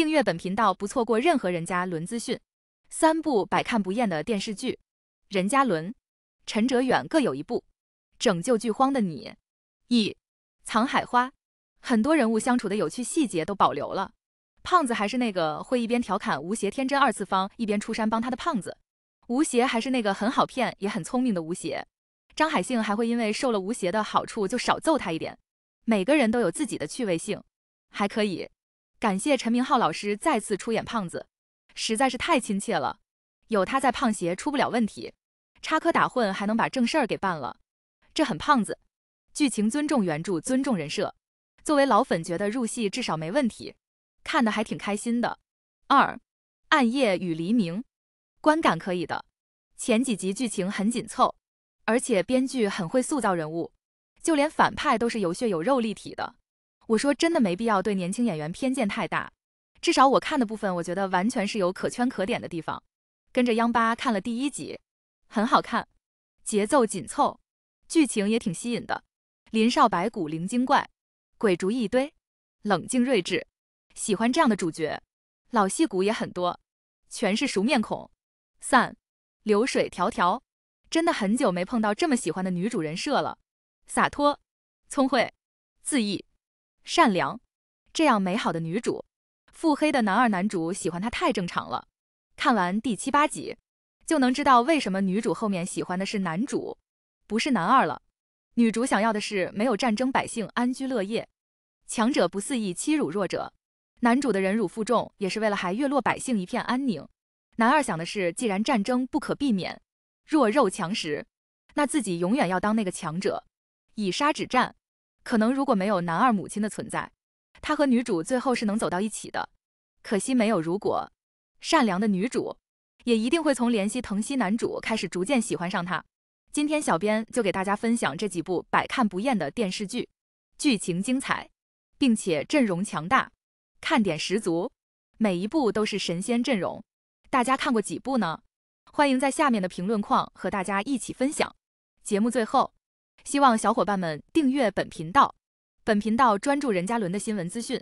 订阅本频道，不错过任何人家轮资讯。三部百看不厌的电视剧，《任嘉伦》、陈哲远各有一部。拯救剧荒的你，一藏海花，很多人物相处的有趣细节都保留了。胖子还是那个会一边调侃吴邪天真二次方，一边出山帮他的胖子。吴邪还是那个很好骗也很聪明的吴邪。张海幸还会因为受了吴邪的好处就少揍他一点。每个人都有自己的趣味性，还可以感谢陈明昊老师再次出演胖子，实在是太亲切了。有他在，胖协出不了问题，插科打诨还能把正事儿给办了。这很胖子，剧情尊重原著，尊重人设。作为老粉，觉得入戏至少没问题，看的还挺开心的。二，暗夜与黎明，观感可以的。前几集剧情很紧凑，而且编剧很会塑造人物，就连反派都是有血有肉、立体的。我说真的没必要对年轻演员偏见太大，至少我看的部分，我觉得完全是有可圈可点的地方。跟着央八看了第一集，很好看，节奏紧凑。剧情也挺吸引的，林少白骨灵精怪，鬼主意一堆，冷静睿智，喜欢这样的主角。老戏骨也很多，全是熟面孔。三流水迢迢，真的很久没碰到这么喜欢的女主人设了，洒脱、聪慧、自意、善良，这样美好的女主，腹黑的男二男主喜欢她太正常了。看完第七八集，就能知道为什么女主后面喜欢的是男主。不是男二了，女主想要的是没有战争，百姓安居乐业，强者不肆意欺辱弱者。男主的忍辱负重也是为了还月落百姓一片安宁。男二想的是，既然战争不可避免，弱肉强食，那自己永远要当那个强者，以杀止战。可能如果没有男二母亲的存在，他和女主最后是能走到一起的。可惜没有如果，善良的女主也一定会从怜惜疼惜男主开始，逐渐喜欢上他。今天小编就给大家分享这几部百看不厌的电视剧，剧情精彩，并且阵容强大，看点十足，每一部都是神仙阵容。大家看过几部呢？欢迎在下面的评论框和大家一起分享。节目最后，希望小伙伴们订阅本频道，本频道专注任嘉伦的新闻资讯。